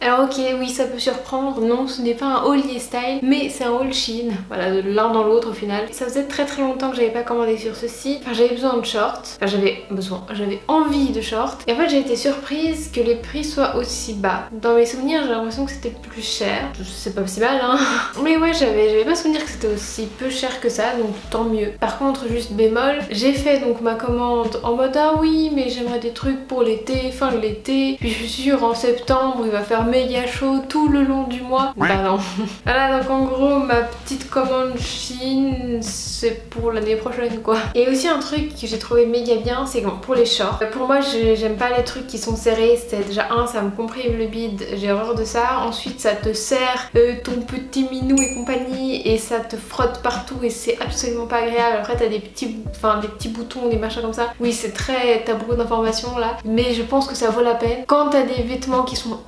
Alors ok, oui, ça peut surprendre. Non, ce n'est pas un haul style, mais c'est un haul Shein. Voilà, de l'un dans l'autre au final. Ça faisait très très longtemps que j'avais pas commandé sur ce site. Enfin, j'avais besoin de shorts. Enfin, j'avais besoin, j'avais envie de shorts. Et en fait, j'ai été surprise que les prix soient aussi bas. Dans mes souvenirs, j'ai l'impression que c'était plus cher. C'est pas si mal, hein. Mais ouais, j'avais pas souvenir que c'était aussi peu cher que ça, donc tant mieux. Par contre, juste bémol, j'ai fait donc ma commande en mode ah oui, mais j'aimerais des trucs pour l'été, fin de l'été. Puis je suis sûre en septembre, va faire méga chaud tout le long du mois. Bah non. voilà, donc en gros, ma petite commande Chine, c'est pour l'année prochaine quoi. Et aussi un truc que j'ai trouvé méga bien, c'est pour les shorts, pour moi, j'aime pas les trucs qui sont serrés. C'est déjà un, ça me comprime le bide, j'ai horreur de ça. Ensuite, ça te serre euh, ton petit minou et compagnie et ça te frotte partout et c'est absolument pas agréable. Après, t'as des petits, enfin, des petits boutons, des machins comme ça. Oui, c'est très, t'as beaucoup d'informations là, mais je pense que ça vaut la peine. Quand t'as des vêtements qui sont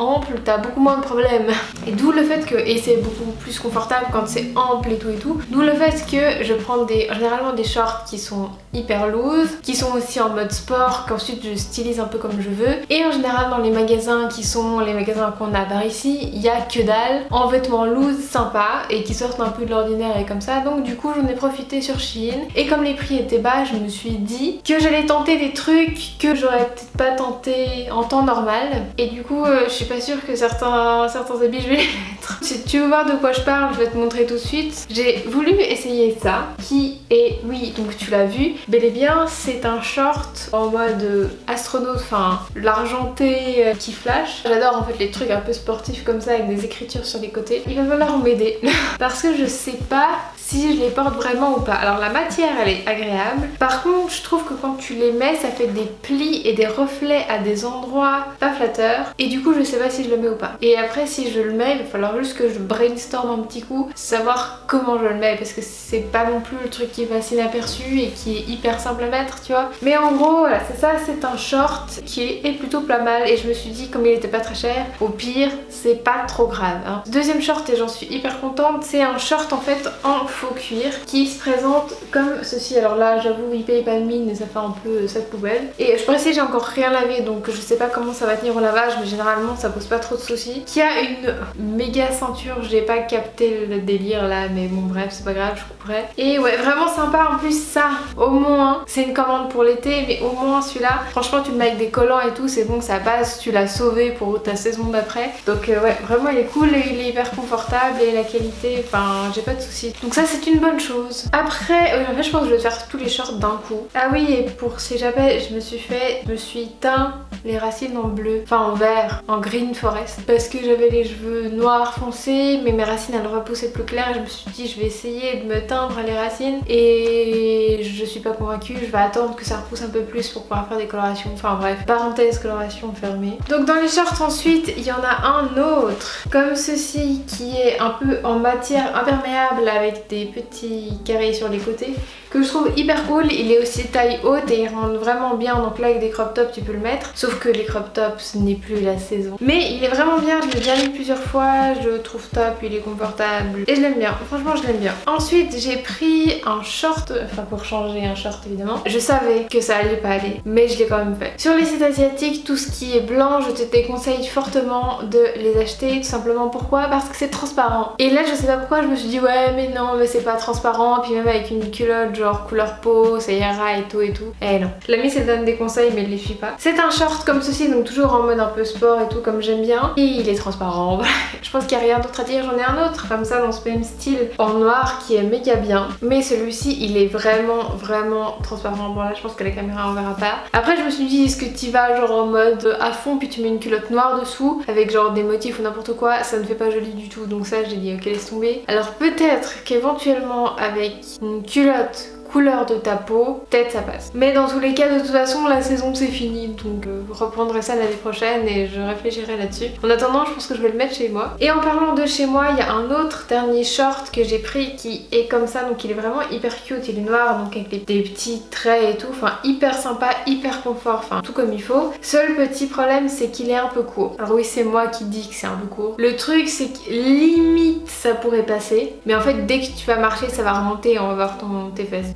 t'as beaucoup moins de problèmes. Et d'où le fait que, et c'est beaucoup plus confortable quand c'est ample et tout et tout, d'où le fait que je prends des, généralement des shorts qui sont hyper loose, qui sont aussi en mode sport, qu'ensuite je stylise un peu comme je veux. Et en général dans les magasins qui sont les magasins qu'on a par ici, il y a que dalle en vêtements loose sympa et qui sortent un peu de l'ordinaire et comme ça. Donc du coup j'en ai profité sur Shein. Et comme les prix étaient bas, je me suis dit que j'allais tenter des trucs que j'aurais peut-être pas tenté en temps normal. Et du coup euh, je suis pas sûre que certains, certains habits je vais les mettre. Si tu veux voir de quoi je parle, je vais te montrer tout de suite. J'ai voulu essayer ça qui est, oui donc tu l'as vu, Bel et bien, c'est un short en mode astronaute, enfin l'argenté euh, qui flash. J'adore en fait les trucs un peu sportifs comme ça avec des écritures sur les côtés. Il va falloir m'aider parce que je sais pas si je les porte vraiment ou pas. Alors la matière elle est agréable. Par contre je trouve que quand tu les mets ça fait des plis et des reflets à des endroits pas flatteurs. Et du coup je sais pas si je le mets ou pas. Et après si je le mets il va falloir juste que je brainstorm un petit coup. Savoir comment je le mets parce que c'est pas non plus le truc qui passe inaperçu et qui est hyper simple à mettre tu vois. Mais en gros voilà c'est ça c'est un short qui est plutôt pas mal et je me suis dit comme il était pas très cher au pire c'est pas trop grave. Hein. Deuxième short et j'en suis hyper contente c'est un short en fait en faux cuir qui se présente comme ceci. Alors là j'avoue il paye pas de mine et ça fait un peu cette poubelle. Et je précise j'ai encore rien lavé donc je sais pas comment ça va tenir au lavage mais généralement ça pas trop de soucis. Qui a une méga ceinture, j'ai pas capté le délire là mais bon bref c'est pas grave je couperai. Et ouais vraiment sympa en plus ça au moins c'est une commande pour l'été mais au moins celui-là franchement tu le mets avec des collants et tout c'est bon ça passe tu l'as sauvé pour ta saison d'après. Donc euh, ouais vraiment il est cool il est hyper confortable et la qualité enfin j'ai pas de soucis. Donc ça c'est une bonne chose. Après, euh, en fait je pense que je vais faire tous les shorts d'un coup. Ah oui et pour si jamais je me suis fait, je me suis teint les racines en bleu, enfin en vert, en green forest. Parce que j'avais les cheveux noirs foncés mais mes racines elles repoussaient plus clair je me suis dit je vais essayer de me teindre les racines et je suis pas convaincue, je vais attendre que ça repousse un peu plus pour pouvoir faire des colorations. Enfin bref, parenthèse coloration fermée. Donc dans les shorts ensuite, il y en a un autre comme ceci qui est un peu en matière imperméable avec des petits carrés sur les côtés que je trouve hyper cool. Il est aussi taille haute et il rentre vraiment bien. Donc là avec des crop tops tu peux le mettre. Sauf que les crop tops ce n'est plus la saison. Mais il est vraiment bien. Je l'ai bien mis plusieurs fois. Je le trouve top. Il est confortable. Et je l'aime bien. Franchement je l'aime bien. Ensuite j'ai pris un short. Enfin pour changer un short évidemment. Je savais que ça allait pas aller. Mais je l'ai quand même fait. Sur les sites asiatiques tout ce qui est blanc je te déconseille fortement de les acheter. Tout simplement pourquoi? Parce que c'est transparent. Et là je sais pas pourquoi je me suis dit ouais mais non mais c'est pas transparent. Puis même avec une culotte genre couleur peau, ça ira et tout et tout. Eh non. L'amie elle donne des conseils mais elle les suit pas. C'est un short comme ceci donc toujours en mode un peu sport et tout comme j'aime bien. Et il est transparent. je pense qu'il n'y a rien d'autre à dire. J'en ai un autre comme ça dans ce même style en noir qui est méga bien. Mais celui-ci il est vraiment vraiment transparent. Bon là je pense que la caméra en verra pas. Après je me suis dit est-ce que tu vas genre en mode à fond puis tu mets une culotte noire dessous avec genre des motifs ou n'importe quoi? Ça ne fait pas joli du tout donc ça j'ai dit ok laisse tomber. Alors peut-être qu'éventuellement avec une culotte couleur de ta peau, peut-être ça passe. Mais dans tous les cas, de toute façon, la saison c'est fini, donc euh, je reprendrai ça l'année prochaine et je réfléchirai là-dessus. En attendant, je pense que je vais le mettre chez moi. Et en parlant de chez moi, il y a un autre dernier short que j'ai pris qui est comme ça, donc il est vraiment hyper cute, il est noir, donc avec des, petits traits et tout, enfin hyper sympa, hyper confort, enfin tout comme il faut. Seul petit problème, c'est qu'il est un peu court. Alors oui, c'est moi qui dis que c'est un peu court. Le truc, c'est que limite ça pourrait passer, mais en fait dès que tu vas marcher, ça va remonter et on va voir ton, tes fesses.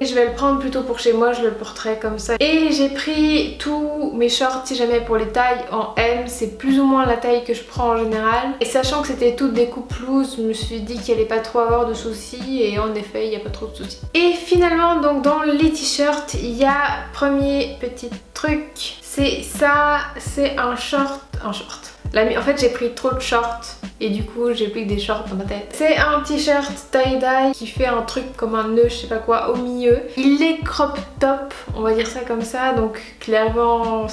Et je vais le prendre plutôt pour chez moi, je le porterai comme ça. Et j'ai pris tous mes shorts si jamais pour les tailles en M, c'est plus ou moins la taille que je prends en général. Et sachant que c'était toutes des coupes loose, je me suis dit qu'il n'y allait pas trop avoir de soucis et en effet il n'y a pas trop de soucis. Et finalement donc dans les t-shirts, il y a premier petit truc, c'est ça, c'est un short, un short. En fait j'ai pris trop de shorts et du coup j'ai que des shorts dans ma tête. C'est un t-shirt tie-dye qui fait un truc comme un nœud je sais pas quoi au milieu. Il est crop top, on va dire ça comme ça, donc clairement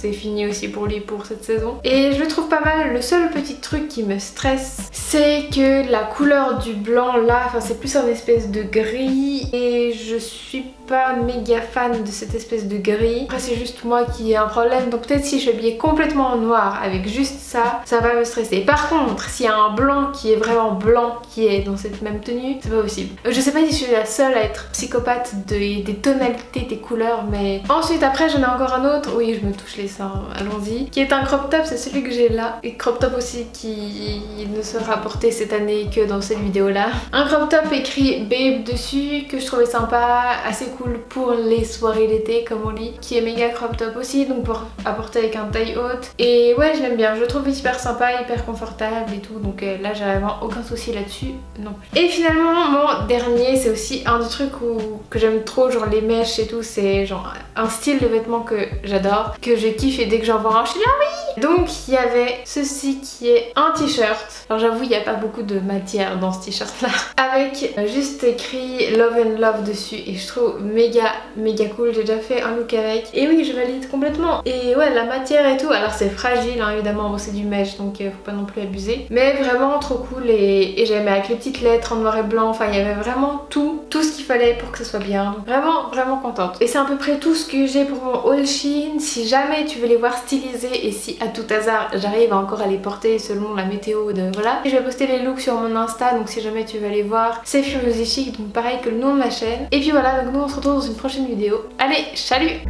c'est fini aussi pour lui pour cette saison. Et je le trouve pas mal. Le seul petit truc qui me stresse, c'est que la couleur du blanc là, enfin c'est plus un espèce de gris et je suis pas méga fan de cette espèce de gris. Après c'est juste moi qui ai un problème donc peut-être si je suis habillée complètement en noir avec juste ça, ça va me stresser. Par contre s'il y a un blanc qui est vraiment blanc qui est dans cette même tenue, c'est pas possible. Je sais pas si je suis la seule à être psychopathe des tonalités, des couleurs mais... Ensuite après j'en ai encore un autre, oui je me touche les allons-y. Qui est un crop top, c'est celui que j'ai là. Et crop top aussi qui ne sera porté cette année que dans cette vidéo là. Un crop top écrit Babe dessus que je trouvais sympa, assez cool pour les soirées d'été comme on lit. Qui est méga crop top aussi, donc pour apporter avec un taille haute. Et ouais, je l'aime bien, je le trouve hyper sympa, hyper confortable et tout. Donc euh, là, j'ai vraiment aucun souci là-dessus non. Et finalement, mon dernier, c'est aussi un des trucs où, que j'aime trop, genre les mèches et tout. C'est genre un style de vêtements que j'adore, que je kiffe et dès que j'en vois un, je suis oui Donc il y avait ceci qui est un t-shirt. Alors j'avoue, il n'y a pas beaucoup de matière dans ce t-shirt là. Avec juste écrit Love and Love dessus et je trouve méga méga cool. J'ai déjà fait un look avec. Et oui, je valide complètement. Et ouais, la matière et tout. Alors c'est fragile hein, évidemment, bon, c'est du mèche donc euh, faut pas non plus abuser. Mais vraiment trop cool et, et j'aimais avec les petites lettres en noir et blanc. Enfin, il y avait vraiment tout, tout ce qu'il fallait pour que ce soit bien. Vraiment, vraiment contente. Et c'est à peu près tout ce que j'ai pour mon haul Shein. Si jamais tu veux les voir stylisés et si à tout hasard j'arrive encore à les porter selon la météo de voilà. je vais poster les looks sur mon Insta donc si jamais tu veux aller voir c'est Furiously Chic donc pareil que le nom de ma chaîne. Et puis voilà donc nous on se retrouve dans une prochaine vidéo. Allez, salut